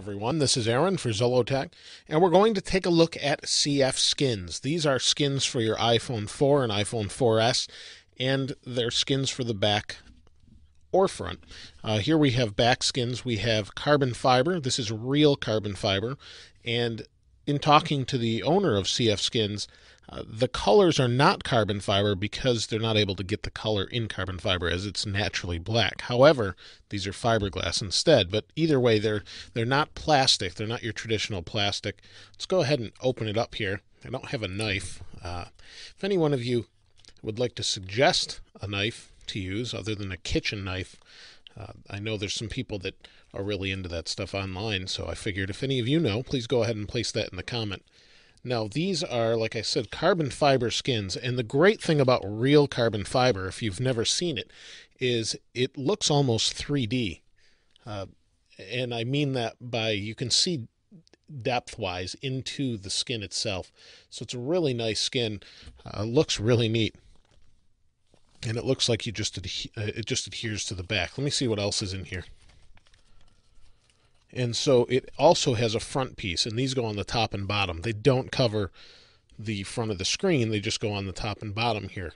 everyone. This is Aaron for Zollotech, and we're going to take a look at CF skins. These are skins for your iPhone 4 and iPhone 4S, and they're skins for the back or front. Uh, here we have back skins. We have carbon fiber. This is real carbon fiber. And in talking to the owner of CF Skins, the colors are not carbon fiber because they're not able to get the color in carbon fiber as it's naturally black. However, these are fiberglass instead. But either way, they're they're not plastic. They're not your traditional plastic. Let's go ahead and open it up here. I don't have a knife. Uh, if any one of you would like to suggest a knife to use other than a kitchen knife, uh, I know there's some people that are really into that stuff online. So I figured if any of you know, please go ahead and place that in the comment. Now, these are, like I said, carbon fiber skins. And the great thing about real carbon fiber, if you've never seen it, is it looks almost 3D. Uh, and I mean that by you can see depth wise into the skin itself. So it's a really nice skin. Uh, looks really neat. And it looks like you just uh, it just adheres to the back. Let me see what else is in here. And so it also has a front piece, and these go on the top and bottom. They don't cover the front of the screen, they just go on the top and bottom here.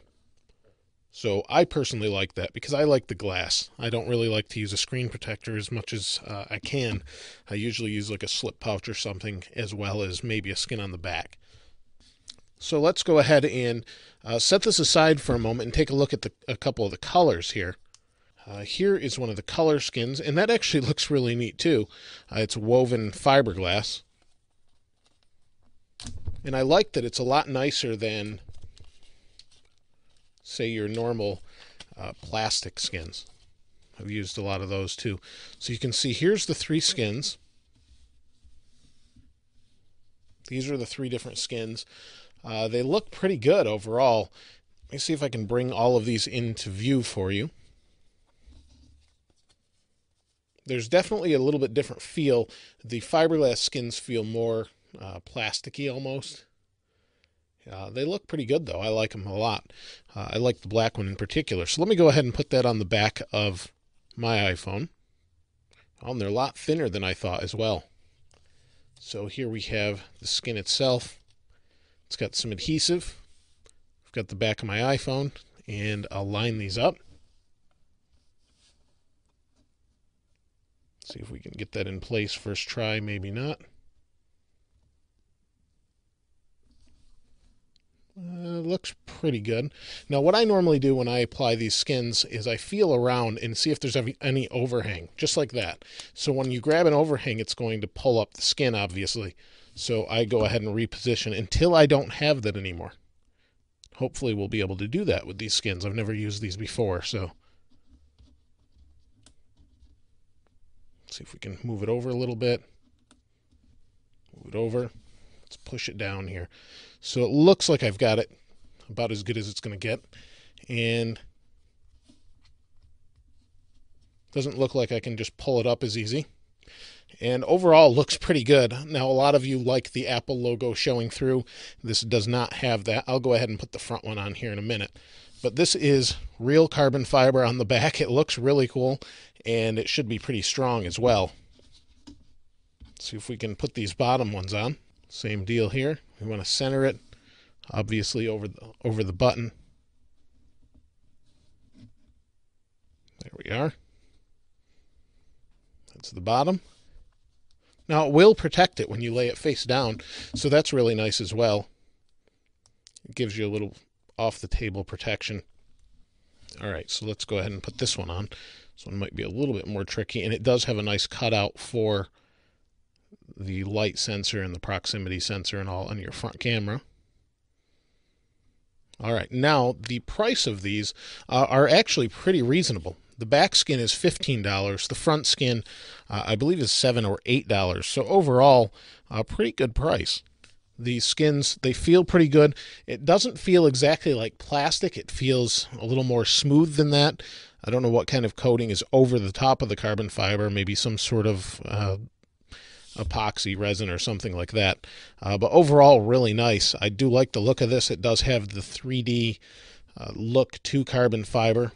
So I personally like that because I like the glass. I don't really like to use a screen protector as much as uh, I can. I usually use like a slip pouch or something as well as maybe a skin on the back. So let's go ahead and uh, set this aside for a moment and take a look at the, a couple of the colors here. Uh, here is one of the color skins, and that actually looks really neat too. Uh, it's woven fiberglass. And I like that it's a lot nicer than, say, your normal uh, plastic skins. I've used a lot of those too. So you can see here's the three skins. These are the three different skins. Uh, they look pretty good overall. Let me see if I can bring all of these into view for you there's definitely a little bit different feel. The fiberglass skins feel more uh, plasticky almost. Uh, they look pretty good though. I like them a lot. Uh, I like the black one in particular. So let me go ahead and put that on the back of my iPhone. And they're a lot thinner than I thought as well. So here we have the skin itself. It's got some adhesive. I've got the back of my iPhone and I'll line these up. See if we can get that in place first try, maybe not. Uh, looks pretty good. Now, what I normally do when I apply these skins is I feel around and see if there's any overhang, just like that. So when you grab an overhang, it's going to pull up the skin, obviously. So I go ahead and reposition until I don't have that anymore. Hopefully we'll be able to do that with these skins. I've never used these before, so see if we can move it over a little bit. Move it over. Let's push it down here. So it looks like I've got it about as good as it's going to get. And doesn't look like I can just pull it up as easy. And overall looks pretty good. Now, a lot of you like the Apple logo showing through. This does not have that. I'll go ahead and put the front one on here in a minute. But this is real carbon fiber on the back. It looks really cool and it should be pretty strong as well. Let's see if we can put these bottom ones on. Same deal here. We want to center it obviously over the, over the button. There we are. That's the bottom. Now it will protect it when you lay it face down, so that's really nice as well. It gives you a little off the table protection. All right, so let's go ahead and put this one on. This one might be a little bit more tricky, and it does have a nice cutout for the light sensor and the proximity sensor and all on your front camera. All right, now the price of these uh, are actually pretty reasonable. The back skin is $15. The front skin, uh, I believe, is 7 or $8. So overall, a pretty good price. These skins, they feel pretty good. It doesn't feel exactly like plastic. It feels a little more smooth than that. I don't know what kind of coating is over the top of the carbon fiber, maybe some sort of uh, epoxy resin or something like that. Uh, but overall, really nice. I do like the look of this. It does have the 3D uh, look to carbon fiber.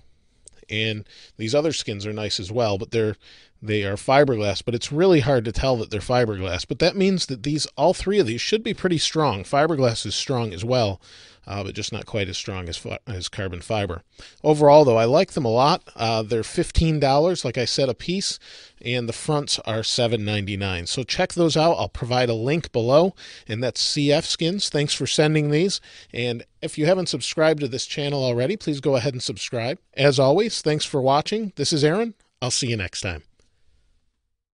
And these other skins are nice as well, but they're they are fiberglass, but it's really hard to tell that they're fiberglass. But that means that these, all three of these, should be pretty strong. Fiberglass is strong as well, uh, but just not quite as strong as as carbon fiber. Overall, though, I like them a lot. Uh, they're fifteen dollars, like I said, a piece, and the fronts are seven ninety nine. So check those out. I'll provide a link below, and that's CF Skins. Thanks for sending these, and if you haven't subscribed to this channel already, please go ahead and subscribe. As always, thanks for watching. This is Aaron. I'll see you next time.